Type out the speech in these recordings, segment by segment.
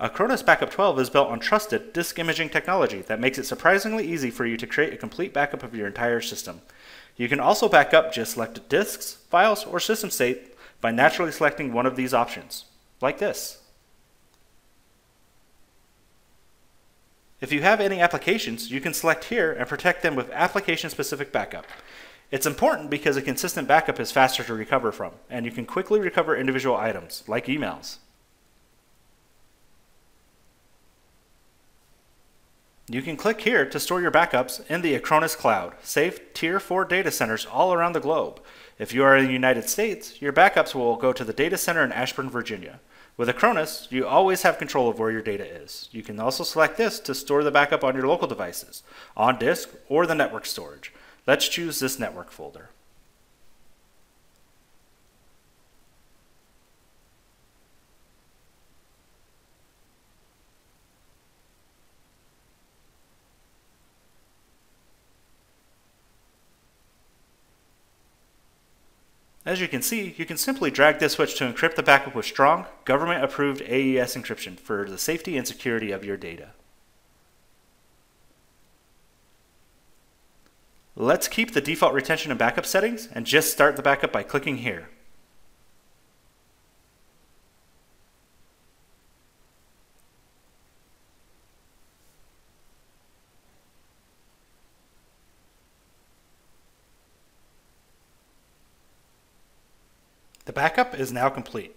Acronis Backup 12 is built on trusted disk imaging technology that makes it surprisingly easy for you to create a complete backup of your entire system. You can also back up just selected disks, files, or system state by naturally selecting one of these options, like this. If you have any applications, you can select here and protect them with application-specific backup. It's important because a consistent backup is faster to recover from, and you can quickly recover individual items, like emails. You can click here to store your backups in the Acronis Cloud, safe Tier 4 data centers all around the globe. If you are in the United States, your backups will go to the data center in Ashburn, Virginia. With Acronis, you always have control of where your data is. You can also select this to store the backup on your local devices, on disk, or the network storage. Let's choose this network folder. As you can see, you can simply drag this switch to encrypt the backup with strong, government-approved AES encryption for the safety and security of your data. Let's keep the default retention and backup settings and just start the backup by clicking here. The backup is now complete.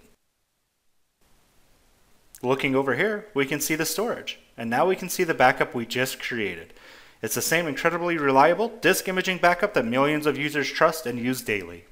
Looking over here, we can see the storage, and now we can see the backup we just created. It's the same incredibly reliable disk imaging backup that millions of users trust and use daily.